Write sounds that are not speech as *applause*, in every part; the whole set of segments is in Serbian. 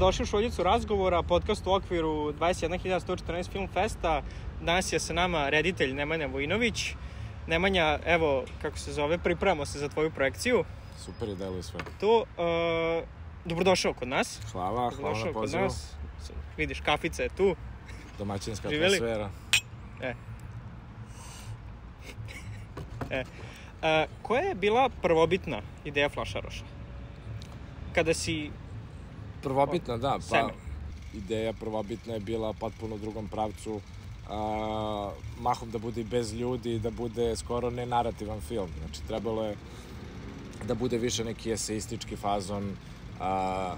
dobrodošli u Šoljicu razgovora, podcast u okviru 21.114 Film Festa. Danas je sa nama reditelj Nemanja Vojinović. Nemanja, evo, kako se zove, pripremamo se za tvoju projekciju. Super je deluje sve. Tu, uh, dobrodošao kod nas. Hvala, hvala na pozivu. nas. Vidiš, kafica je tu. Domaćinska Živeli? atmosfera. E. e. A, koja je bila prvobitna ideja Flašaroša? Kada si... Prvobitna, da, pa Seme. ideja prvobitna je bila potpuno u drugom pravcu a, mahom da bude bez ljudi, da bude skoro nenarativan film. Znači, trebalo je da bude više neki eseistički fazon, a,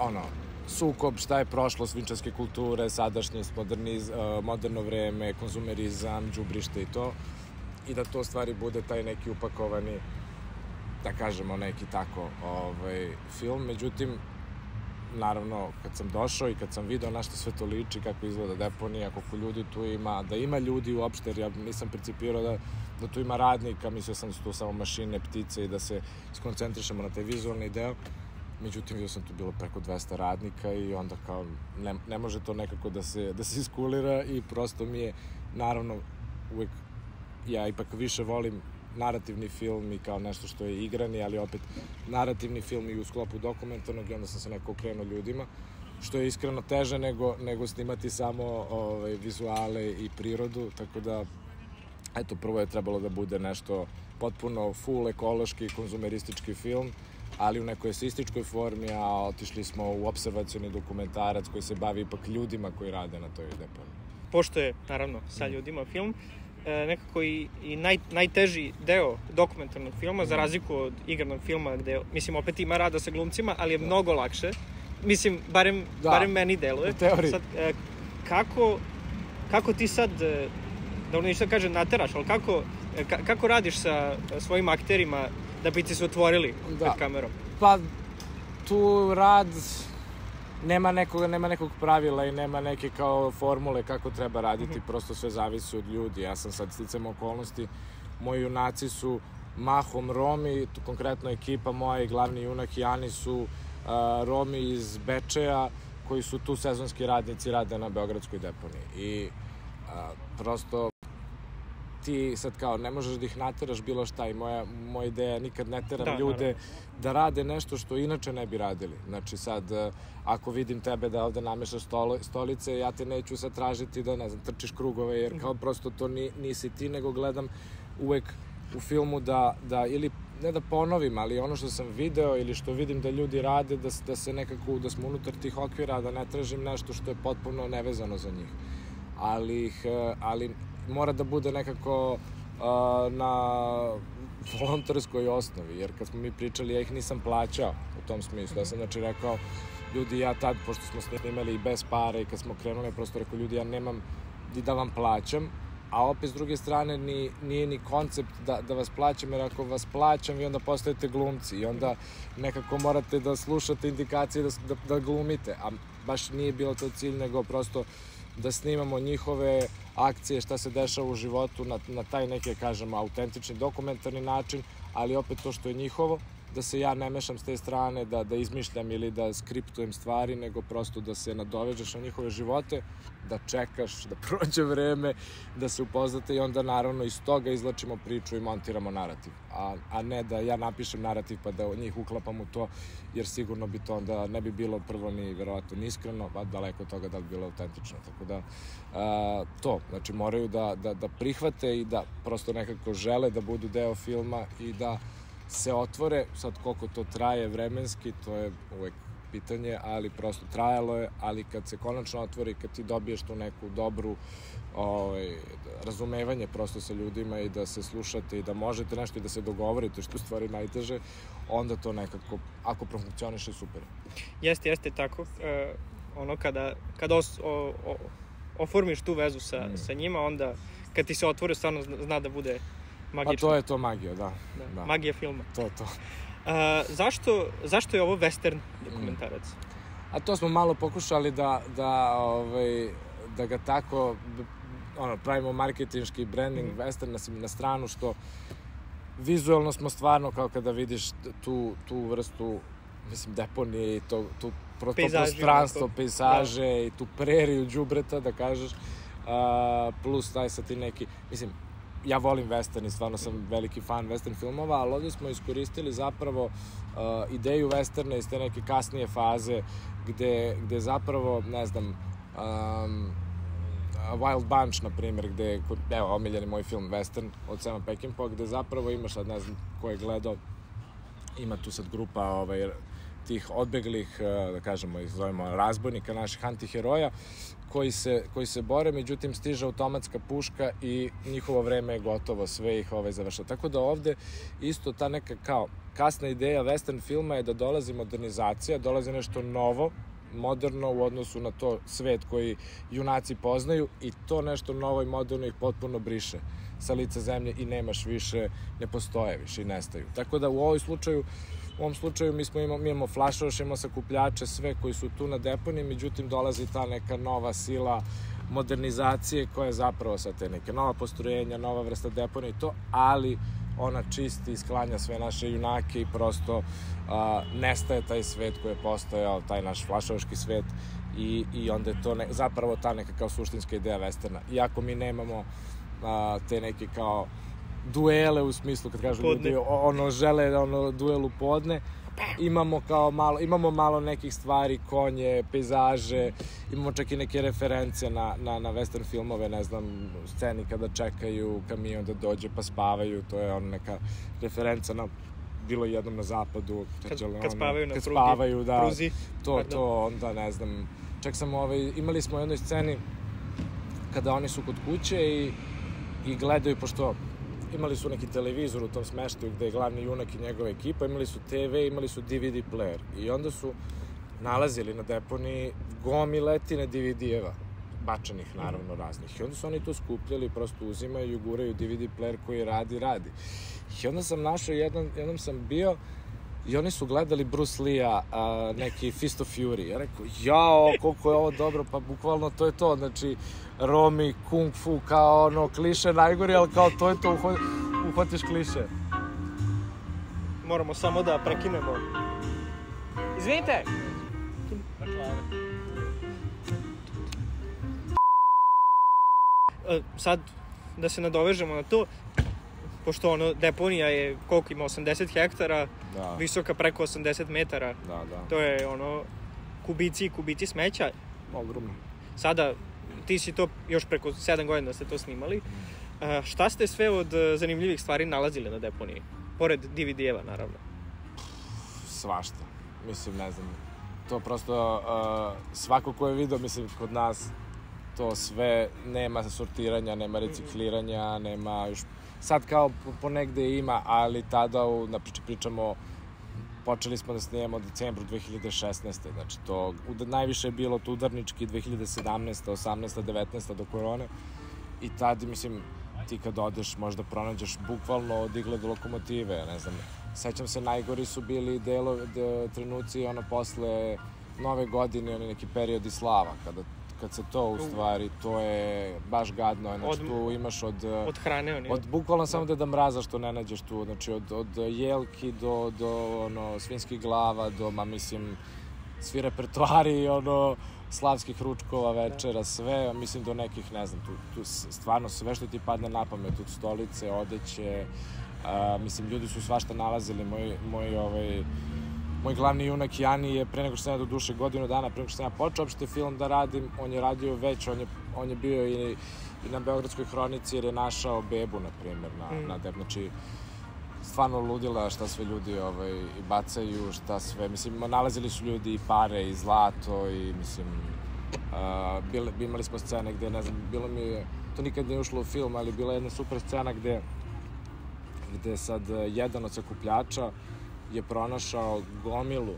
ono, sukob, šta je prošlost vinčarske kulture, sadašnjost, moderniz, a, moderno vreme, konzumerizam, džubrište i to. I da to stvari bude taj neki upakovani, da kažemo, neki tako ovaj, film. Međutim, naravno, kad sam došao i kad sam video na što sve to liči, kako izgleda deponija, koliko ljudi tu ima, da ima ljudi uopšte, jer ja nisam principirao da, da tu ima radnika, mislio sam da su tu samo mašine, ptice i da se skoncentrišemo na taj vizualni deo. Međutim, vidio sam tu bilo preko 200 radnika i onda kao ne, ne može to nekako da se, da se iskulira i prosto mi je, naravno, uvek ja ipak više volim narativni film i kao nešto što je igrani, ali opet narativni film i u sklopu dokumentarnog i onda sam se neko okrenuo ljudima, što je iskreno teže nego, nego snimati samo ovaj, vizuale i prirodu, tako da eto, prvo je trebalo da bude nešto potpuno full ekološki, konzumeristički film, ali u nekoj esističkoj formi, a otišli smo u observacioni dokumentarac koji se bavi ipak ljudima koji rade na toj deponiji. Pošto je, naravno, sa ljudima film, nekako i, i naj, najteži deo dokumentarnog filma, za razliku od igranog filma, gde, mislim, opet ima rada sa glumcima, ali je mnogo lakše. Mislim, barem, Da. barem meni deluje. U teoriji. Sad, e, kako, kako ti sad, e, da ono ništa kaže nateraš, ali kako, e, ka, kako radiš sa e, svojim akterima da bi ti se otvorili Da. pred kamerom? Pa, tu rad nema nekog, nema nekog pravila i nema neke kao formule kako treba raditi, prosto sve zavisi od ljudi. Ja sam sad sticam okolnosti, moji junaci su mahom Romi, tu konkretno ekipa moja i glavni junak Jani su uh, Romi iz Bečeja, koji su tu sezonski radnici, rade na Beogradskoj deponiji. I a, prosto ti sad kao ne možeš da ih nateraš bilo šta i moja, moja ideja nikad ne teram Da, ljude naravno. da rade nešto što inače ne bi radili. Znači sad, eh, ako vidim tebe da ovde namešaš stolo, stolice, ja te neću sad tražiti da, ne znam, trčiš krugove, jer kao prosto to ni, nisi ti, nego gledam uvek u filmu da, da ili ne da ponovim, ali ono što sam video ili što vidim da ljudi rade, da, da se nekako, da smo unutar tih okvira, da ne tražim nešto što je potpuno nevezano za njih. Ali, eh, ali mora da bude nekako uh, na volonterskoj osnovi, jer kad smo mi pričali, ja ih nisam plaćao u tom smislu. Ja sam znači rekao, ljudi, ja tad, pošto smo snimali i bez pare i kad smo krenuli, prosto rekao, ljudi, ja nemam ni da vam plaćam, a opet s druge strane ni, nije ni koncept da, da vas plaćam, jer ako vas plaćam vi onda postajete glumci i onda nekako morate da slušate indikacije da, da, da glumite, a baš nije bilo to cilj, nego prosto da snimamo njihove akcije, šta se dešava u životu na, na taj neki, kažemo, autentični dokumentarni način, ali opet to što je njihovo, da se ja ne mešam s te strane, da, da izmišljam ili da skriptujem stvari, nego prosto da se nadovežeš na njihove živote, da čekaš, da *laughs* prođe vreme, da se upoznate i onda naravno iz toga izlačimo priču i montiramo narativ. A, a ne da ja napišem narativ pa da njih uklapam u to, jer sigurno bi to onda ne bi bilo prvo ni verovatno ni iskreno, a daleko od toga da bi bilo autentično. Tako da a, to, znači moraju da, da, da prihvate i da prosto nekako žele da budu deo filma i da se otvore, sad koliko to traje vremenski, to je uvek pitanje, ali prosto trajalo je, ali kad se konačno otvori, kad ti dobiješ tu neku dobru ovaj, razumevanje prosto sa ljudima i da se slušate i da možete nešto i da se dogovorite, što je stvari najteže, onda to nekako, ako profunkcioniše, super. Jeste, jeste tako. E, ono kada, kada os, o, o, oformiš tu vezu sa, Mm. sa njima, onda kad ti se otvore, stvarno zna, zna da bude Pa magično. to je to magija, da. da, da. Magija filma. To to. A, zašto, zašto je ovo western dokumentarac? A to smo malo pokušali da, da, ovaj, da ga tako ono, pravimo marketinški branding Mhm. western na, na stranu što vizualno smo stvarno kao kada vidiš tu, tu vrstu mislim, deponije i to, tu pro, to Pejzaži, prostranstvo, onako. pejzaže i tu preriju đubreta, da kažeš, a, plus taj sa ti neki, mislim, ja volim western i stvarno sam veliki fan western filmova, ali ovde smo iskoristili zapravo uh, ideju westerna iz te neke kasnije faze gde, gde zapravo, ne znam, um, Wild Bunch, na primjer, gde, evo, omiljeni moj film Western od Sama Peckinpah, gde zapravo imaš, sad ne znam ko je gledao, ima tu sad grupa ovaj, tih odbeglih, eh, da kažemo, ih zovemo razbojnika, naših antiheroja, koji se, koji se bore, međutim stiže automatska puška i njihovo vreme je gotovo, sve ih ovaj završa. Tako da ovde isto ta neka kao kasna ideja western filma je da dolazi modernizacija, dolazi nešto novo, moderno u odnosu na to svet koji junaci poznaju i to nešto novo i moderno ih potpuno briše sa lica zemlje i nemaš više, ne postoje više i nestaju. Tako da u ovoj slučaju U ovom slučaju mi smo imamo, mi imamo flašoš, imamo sakupljače, sve koji su tu na deponiji, međutim dolazi ta neka nova sila modernizacije koja je zapravo sa te neke nova postrojenja, nova vrsta deponija i to, ali ona čisti i sklanja sve naše junake i prosto a, nestaje taj svet koji je postojao, taj naš flašoški svet i, i onda je to ne, zapravo ta neka kao suštinska ideja westerna. Iako mi nemamo a, te neke kao duele u smislu kad kažu Podne. ljudi ono žele ono duel u podne imamo kao malo imamo malo nekih stvari konje pejzaže imamo čak i neke reference na na na western filmove ne znam sceni kada čekaju kamion da dođe pa spavaju to je on neka referenca na bilo je jednom na zapadu Kad, li kad ono- spavaju na kad prugi, spavaju da pruzi. to, Pardon. to, onda ne znam, čak sam ovaj, imali smo u jednoj sceni kada oni su kod kuće i, i gledaju, pošto imali su neki televizor u tom smeštaju gde je glavni junak i njegova ekipa, imali su TV, imali su DVD player i onda su nalazili na deponiji gomiletine DVD-eva bačenih naravno raznih. I onda su oni to skupljali, prosto uzimaju i guraju DVD player koji radi, radi. I onda sam našao, jedan, jednom sam bio I oni su gledali Bruce Lee-a, neki Fist of Fury. Ja rekao, jao, koliko je ovo dobro, pa bukvalno to je to. Znači, Romi, Kung Fu, kao ono, kliše najgori, ali kao to je to, uhvatiš kliše. Moramo samo da prekinemo. Izvinite! E, Sad, da se nadovežemo na to, pošto ono, deponija je, koliko ima, 80 hektara, Da, visoka preko 80 metara, da, da. to je ono, kubici i kubici smeća. Ogromno. Sada, ti si to još preko 7 godina ste to snimali. E, šta ste sve od e, zanimljivih stvari nalazili na deponiji? Pored DVD-eva, naravno. Svašta. Mislim, ne znam. To prosto, uh, svako ko je video, mislim, kod nas, to sve, nema sortiranja, nema recikliranja, nema još... Sad kao po, ponegde ima, ali tada, u, na prič, pričamo, počeli smo da snijemo u decembru 2016. Znači, to u, najviše je bilo to udarnički 2017. 18. 19. do korone. I tad, mislim, ti kad odeš možda pronađeš bukvalno od igle do lokomotive, ne znam. Sećam se, najgori su bili delo, de, trenuci ono posle nove godine, oni neki periodi slava, kada kad se to u stvari, to je baš gadno, znači Od- tu imaš od, Od hrane oni. od bukvalno samo da da mraza što ne nađeš tu, znači od, od jelki do, do ono, svinskih glava, do, ma mislim, svi repertoari, *laughs* ono, slavskih ručkova, večera, sve, mislim do nekih, ne znam, tu, tu stvarno sve što ti padne na pamet, od stolice, odeće, a, mislim, ljudi su svašta nalazili, moj, moj, ovaj, moj glavni junak Jani je pre nego što sam ja do duše godinu dana, pre nego što sam ja počeo uopšte film da radim, on je radio već, on je, on je bio i, i na Beogradskoj hronici jer je našao bebu, na primjer, na, Mm. na deb, znači, stvarno ludila šta sve ljudi ovaj, i bacaju, šta sve, mislim, nalazili su ljudi i pare i zlato i, mislim, uh, bile, imali smo scene gde, ne znam, bilo mi je, to nikad nije ušlo u film, ali bila je jedna super scena gde, gde sad eh, jedan od sakupljača je pronašao gomilu,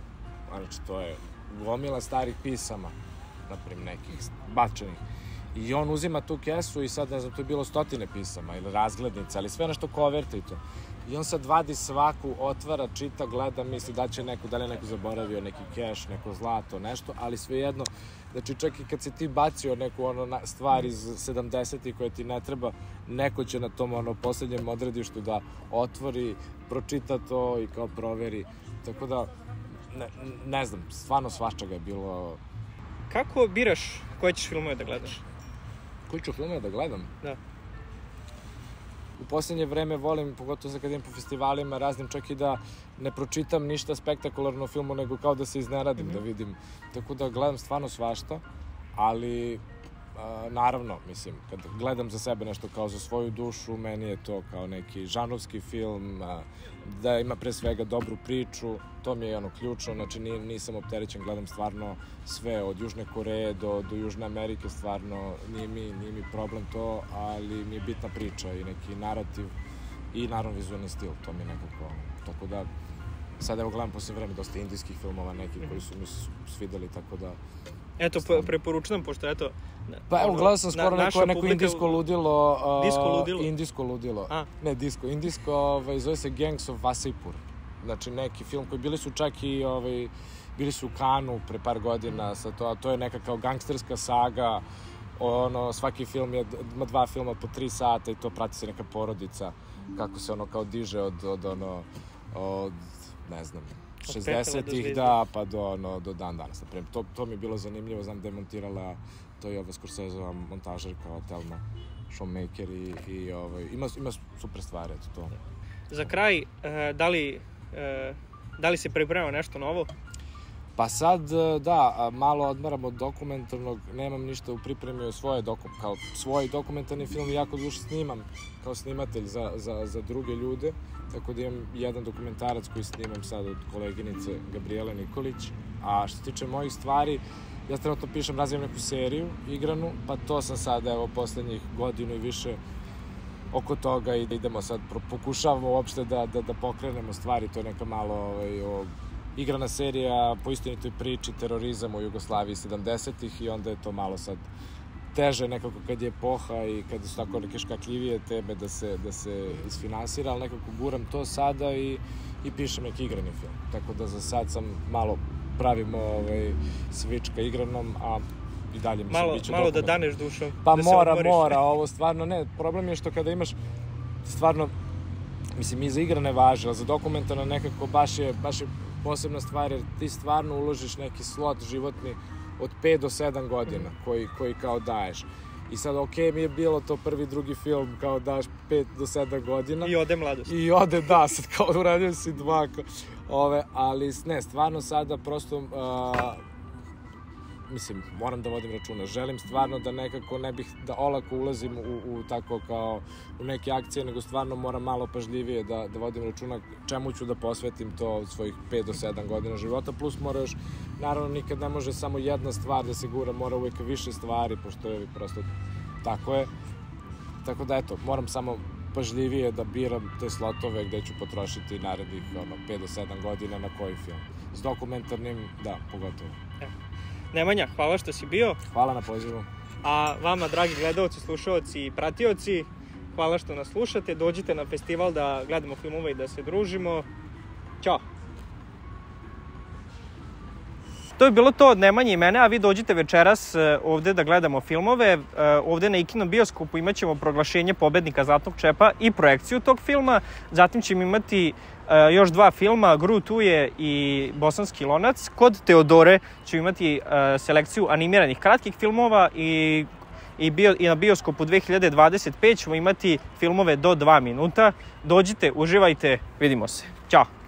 znači to je gomila starih pisama, naprim nekih bačenih. I on uzima tu kesu i sad, ne znam, tu je bilo stotine pisama ili razglednice, ali sve nešto koverte i on sad vadi svaku, otvara, čita, gleda, misli da će neko, da li je neko zaboravio neki keš, neko zlato, nešto, ali svejedno, znači čak i kad se ti bacio neku ono stvar iz 70-ih koje ti ne treba, neko će na tom ono poslednjem odredištu da otvori, pročita to i kao proveri. Tako da, ne, ne znam, stvarno svačega je bilo... Kako biraš koje ćeš filmove da gledaš? Koji ću filmove da gledam? Da. U poslednje vreme volim, pogotovo sad kad idem po festivalima, raznim čak i da ne pročitam ništa spektakularno o filmu, nego kao da se izneradim, mm -hmm. da vidim. Tako da gledam stvarno svašta, ali naravno, mislim, kad gledam za sebe nešto kao za svoju dušu, meni je to kao neki žanovski film, da ima pre svega dobru priču, to mi je ono ključno, znači nisam opterećen, gledam stvarno sve, od Južne Koreje do, do Južne Amerike, stvarno nije mi, nije mi problem to, ali mi je bitna priča i neki narativ i naravno vizualni stil, to mi je nekako, tako da sad evo gledam posle vreme dosta indijskih filmova neki koji su mi svideli, tako da Eto, preporučujem, pošto eto... Pa evo, gledao sam skoro na, neko, neko indijsko ludilo. Uh, disko ludilo? Indijsko ludilo. A? Ne, disko. Indijsko, ovaj, zove se Gangs of Wasseypur. Znači, neki film koji bili su čak i, ovaj, bili su u Kanu pre par godina sa to, a to je neka kao gangsterska saga, ono, svaki film je, ima dva filma po tri sata i to prati se neka porodica, kako se ono kao diže od, od ono, od, ne znam, 60-ih, da, pa do, ono, do dan danas. Naprimer, to, to mi je bilo zanimljivo, znam da je montirala to je ova Scorseseova montažerka Telma Showmaker i, i ovaj, ima, ima super stvari, eto to. Za kraj, e, da li, e, da li se priprema nešto novo? Pa sad, e, da, malo odmaram od dokumentarnog, nemam ništa u pripremi o svoje dokum, kao svoj dokumentarni film, jako duš snimam kao snimatelj za, za, za druge ljude, tako da imam jedan dokumentarac koji snimam sad od koleginice Gabriele Nikolić, a što se tiče mojih stvari, ja trenutno pišem, razvijem neku seriju igranu, pa to sam sad, evo, poslednjih godinu i više oko toga i da idemo sad, pokušavamo uopšte da, da, da pokrenemo stvari, to je neka malo ovaj, o, igrana serija po istinitoj priči terorizam u Jugoslaviji 70-ih i onda je to malo sad teže nekako kad je poha i kad su tako neke škakljivije teme da se, da se isfinansira, ali nekako guram to sada i, i pišem neki igrani film. Tako da za sad sam malo pravimo ovaj, switch ka igranom, a i dalje mislim malo, biće Malo da daneš dušom, Pa da mora, mora, *laughs* ovo stvarno ne, problem je što kada imaš stvarno, mislim i za igra ne važi, ali za dokumentarno nekako baš je, baš je posebna stvar, jer ti stvarno uložiš neki slot životni od 5 do 7 godina koji, koji kao daješ. I sad, ok, mi je bilo to prvi, drugi film, kao daš 5 do 7 godina. I ode mladost. I ode, da, sad kao *laughs* uradio si dva. Ove, ali ne, stvarno sada prosto uh, mislim, moram da vodim računa. Želim stvarno da nekako ne bih, da olako ulazim u, u tako kao u neke akcije, nego stvarno moram malo pažljivije da, da vodim računa čemu ću da posvetim to od svojih 5 do 7 godina života, plus mora još, naravno nikad ne može samo jedna stvar da se gura, mora uvek više stvari, pošto je prosto tako je. Tako da eto, moram samo pažljivije da biram te slotove gde ću potrošiti narednih ono, 5 do 7 godina na koji film. S dokumentarnim, da, pogotovo. Evo. Nemanja, hvala što si bio. Hvala na pozivu. A vama, dragi gledalci, slušalci i pratioci, hvala što nas slušate. Dođite na festival da gledamo filmove i da se družimo. Ćao! To je bilo to od Nemanje i mene, a vi dođite večeras e, ovde da gledamo filmove. E, ovde na Ikino bioskopu imat ćemo proglašenje pobednika Zlatnog čepa i projekciju tog filma. Zatim ćemo imati e, još dva filma, Gru Tuje i Bosanski lonac. Kod Teodore ćemo imati selekciju animiranih kratkih filmova i i, bio, i na bioskopu 2025 ćemo imati filmove do 2 minuta. Dođite, uživajte, vidimo se. Ćao!